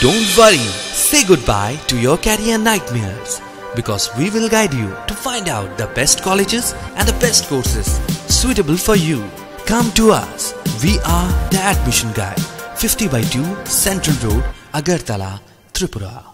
Don't worry, say goodbye to your career nightmares because we will guide you to find out the best colleges and the best courses suitable for you. Come to us. We are the Admission Guide, 50 by 2 Central Road, Agartala, Tripura.